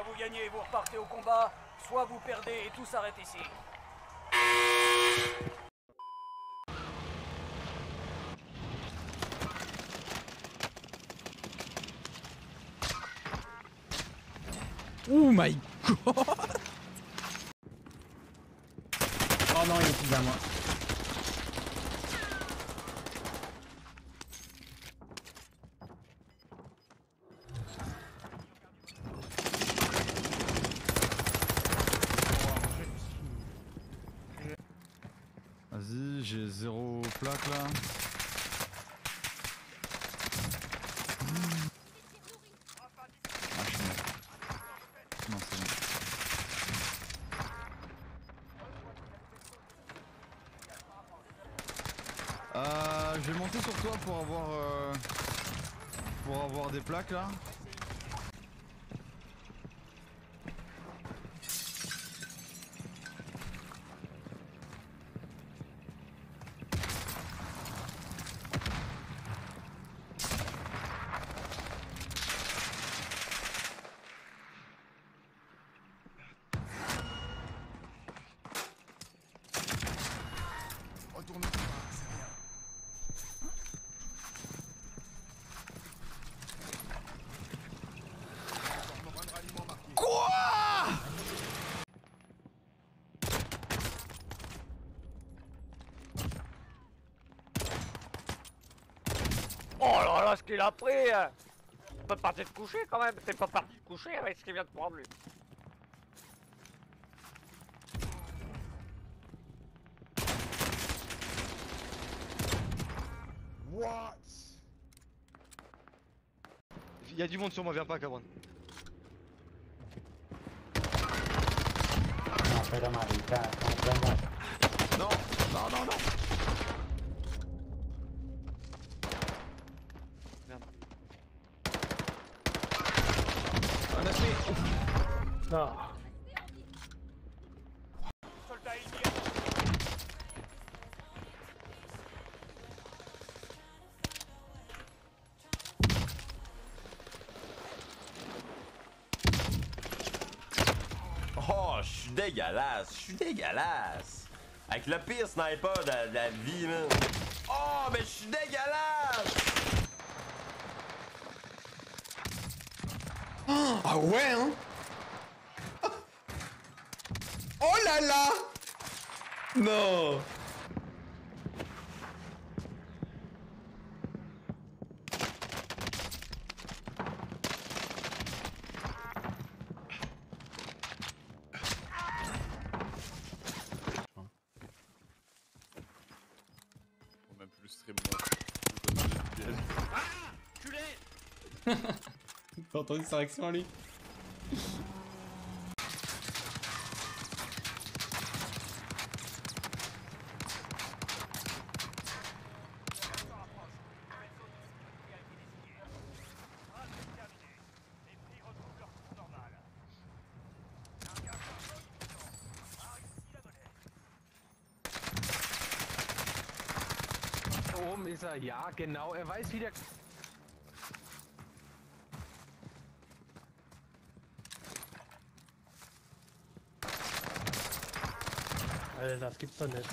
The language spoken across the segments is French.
Soit vous gagnez et vous repartez au combat, soit vous perdez et tout s'arrête ici. Oh my god Oh non, il est plus à moi. J'ai zéro plaque là. Ah, je suis mort. Non. Euh, je vais monter sur toi pour avoir euh, pour avoir des plaques là. Oh là là, ce qu'il a pris euh. Pas parti de coucher quand même, c'est pas parti de coucher avec ce qu'il vient de prendre lui. What? Il y a du monde sur moi, viens pas, Cabron. Non, non, non, non. Soldat ennemi Oh, je suis dégueulasse, je suis dégueulasse. Avec le pire sniper de, de la vie, man. Oh, mais je suis dégueulasse. Ah ouais, hein? Oh là là. Non. Même plus le stream moi. T'as entendu sa réaction, lui? Oben ist er, ja, genau. Er weiß, wie der. Alter, das gibt's doch nicht.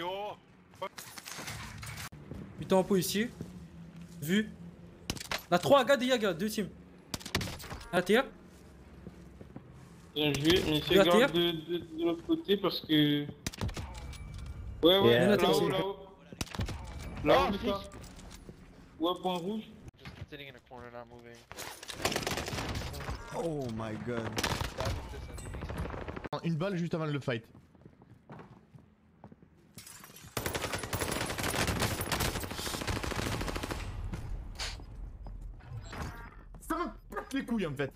Oh Putain, en pot ici. Vu. La 3, regarde, Yaga, deux teams. Terre. Bien joué, mais c'est garde de, de, de l'autre côté parce que. Ouais, ouais, Yeah. là-haut, là-haut. Là-haut, Ah, c'est ça. Ouais, point rouge. Just sitting in a corner, not moving. Oh my god. Une balle juste avant le fight. Ça me pète les couilles en fait.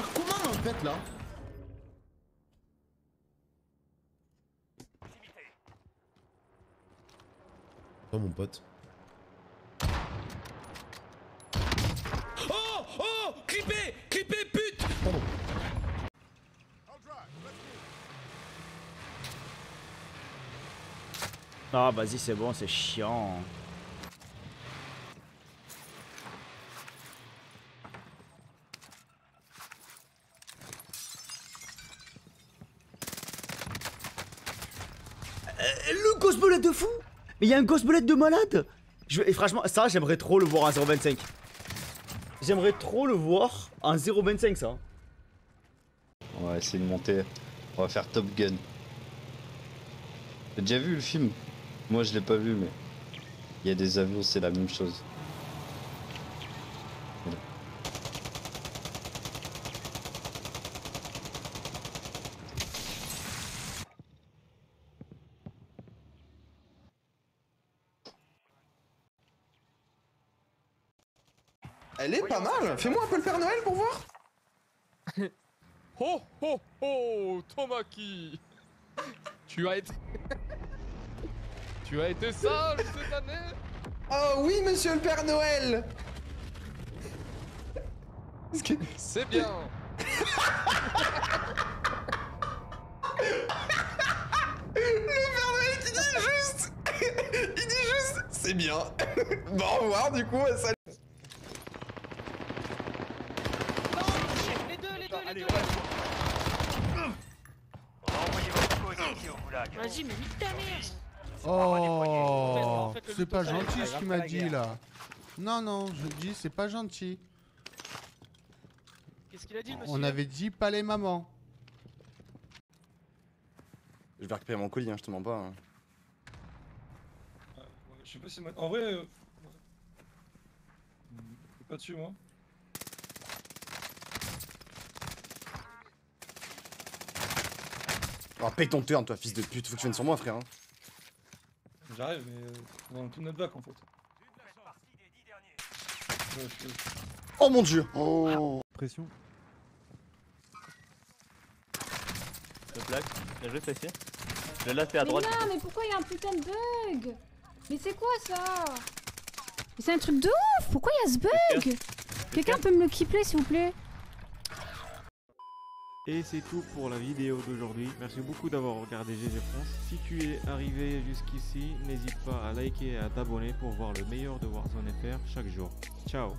Genre comment en fait là Oh mon pote. Oh Oh Clippé Clippé, pute Pardon. Ah, vas-y, c'est bon, c'est chiant. Euh, le ghost bullet de fou Mais il y a un ghost bullet de malade Et franchement, ça, j'aimerais trop le voir en 0.25. J'aimerais trop le voir en 0.25, ça. On va essayer de monter. On va faire Top Gun. T'as déjà vu le film Moi je l'ai pas vu mais il y a des avions c'est la même chose. Elle est pas mal. Fais-moi un peu le Père Noël pour voir. Oh oh oh Tomaki. Tu as été... tu as été sage cette année. Oh oui, monsieur le Père Noël. C'est bien. Le Père Noël qui dit juste Il dit juste C'est bien. Bon, au revoir du coup, salut Vas-y, mais nique ta mère Oh, c'est pas gentil ce qu'il m'a dit là. Non, non, je dis c'est pas gentil. Qu'est-ce qu'il a dit, le monsieur On avait dit pas les mamans. Je vais récupérer mon colis, hein, je te mens pas. hein. Je sais pas si. moi- En vrai. euh, Pas dessus, moi. Oh, paye ton turn, toi, fils de pute. Faut que tu viennes sur moi, frère. hein. J'arrive, mais. euh, On a tout notre bac en fait. Ouais, je suis- Oh mon dieu Oh Pression. Le bien joué. Je l'ai fait à Mais droite. non, mais pourquoi il y a un putain de bug? Mais c'est quoi ça? Mais c'est un truc de ouf Pourquoi il y a ce bug? Quelqu'un peut me le kipler s'il vous plaît? Et c'est tout pour la vidéo d'aujourd'hui. Merci beaucoup d'avoir regardé GG France. Si tu es arrivé jusqu'ici, n'hésite pas à liker et à t'abonner pour voir le meilleur de Warzone FR chaque jour. Ciao